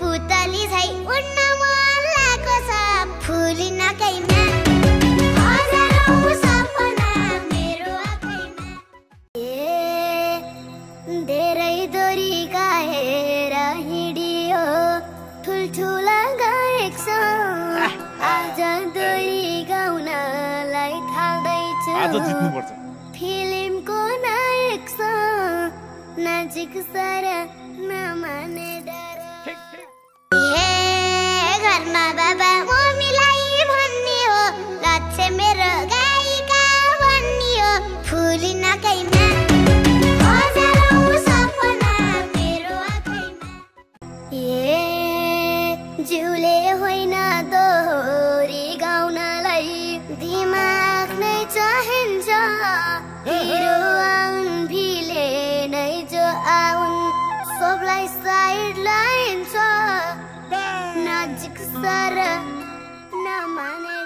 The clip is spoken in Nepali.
पुतली झै उड्न मन लागेको छ फुलिनकै आज जित्नुपर्छ। फिल्मको नायक छ नजिक सर नमाने डर। ए घरमा बाबा मम्मीलाई भन्ने हो लक्ष्य मेरो गायिका भन्ने हो। फुल नकैमा जिउले होइन साइड लाइन छ नजिक सर नमाने